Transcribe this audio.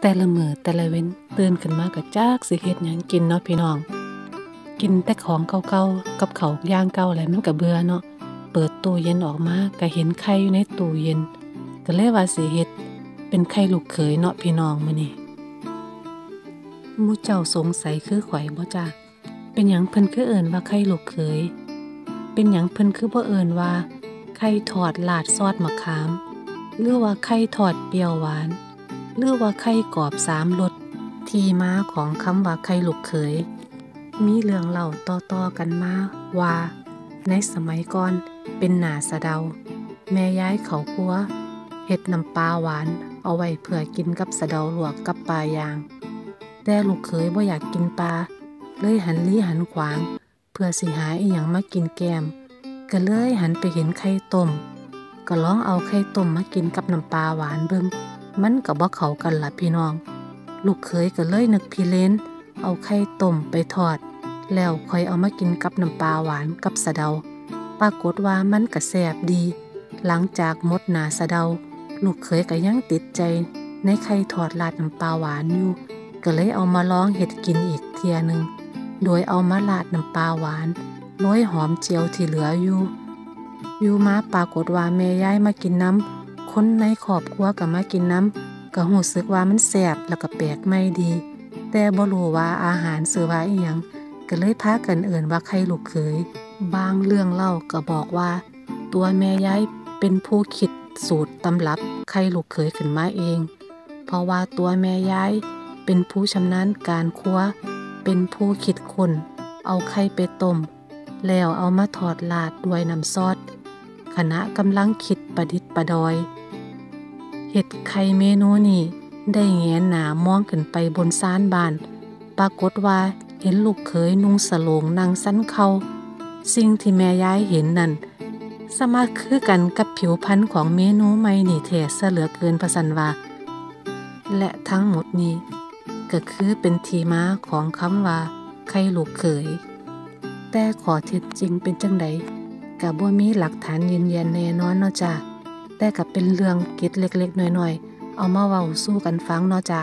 แต่ละมือแต่ละเว้นตื่นขึ้นมาก็จากสิเฮ็ดหยังกินเนาะพี่น้อง กินแต่ของเก่าๆกับเขาย่างเก่าอะไรมันก็เบื่อเนาะเปิดตู้เย็นออกมาก็เห็นไข่อยู่ในตู้เย็น ก็เลยว่าสิเฮ็ด เป็นไข่ลูกเขยเนาะพี่น้องมื้อนี้มูเจ้าสงสัยคือข่อยบ่จ้าเป็นหยังเพิ่นคือเอิ้นว่าไข่ลูกเขยเป็นหยังเพิ่นคือบ่เอิ้นว่าไข่ทอดลาดซอสมะขาม หรือว่าไข่ทอดเปรี้ยวหวาน หรือว่าไข่กรอบสามรสที่มาของคำว่าไข่ลูกเขย มีเรื่องเล่าต่อๆกันมาว่า ในสมัยก่อนเป็นหนาสะเดา แม่ย้ายเขาคัวเฮ็ดน้ำปลาหวาน เอาไว้เพื่อกินกับสะเดาหลวกกับปลายาง แต่ลูกเขยบ่าอยากกินปลาเลยหันลี้หันขวาง เพื่อสิหาอีหยังมากินแกมก็เลยหันไปเห็นไข่ต้มก็ลองเอาไข่ต้มมากินกับน้ำปลาหวานเบิ่ง มันก็บ่เขากันล่ะพี่น้อง ลูกเขยก็เลยนึกพี่เลนเอาไข่ต้มไปทอด แล้วค่อยเอามากินกับน้ำปลาหวานกับสะเดา ปรากฏว่ามันก็แซ่บดี หลังจากมดหนาสะเดา ลูกเขยก็ยังติดใจในไข่ทอดราดน้ำปลาหวานอยู่ก็เลยเอามาลองเห็ดกินอีกเทียหนึ่ง โดยเอามาราดน้ำปลาหวานโรยหอมเจียวที่เหลืออยู่ อยู่มาปรากฏว่าแม่ย้ายมากินน้ำ คนในครอบครัวก็มากินน้ำก็รู้สึกว่ามันแซ่บแล้วก็แปลกไม่ดี แต่บ่รู้ว่าอาหารซื้อว่าอีหยังก็เลยพากันเอิ่นว่าไข่ลูกเขยบางเรื่องเล่าก็บอกว่า ตัวแม่ย้ายเป็นผู้คิดสูตรตำรับไข่ลูกเขยขึ้นมาเอง เพราะว่าตัวแม่ย้ายเป็นผู้ชำนาญการครัว เป็นผู้คิดคน เอาไข่ไปต้ม แล้วเอามาถอดลาดด้วยน้ำซอส ขณะกำลังคิดประดิษฐ์ประดอยเห็ดไข่เมนูนี้ได้แงนหนามองขึ้นไปบนซานบาน ปรากฏว่าเห็นลูกเขยนุ่งสโลงนางสั้นเขา สิ่งที่แม่ย้ายเห็นนั่น สมาคือกันกับผิวพรรณของเมนูใหม่นี่แท้ซะเหลือเกินพะสันว่า และทั้งหมดนี้ ก็คือเป็นทีมาของคำว่า ไข่ลูกเขย แต่ขอเท็จจริงเป็นจังใด กับบ่มีหลักฐานยืนยันแน่นอนเนาะจ้าแต่กับเป็นเรื่องกิดเล็กๆน้อยๆ เอามาเว้าสู้กันฟังเนาะจ้า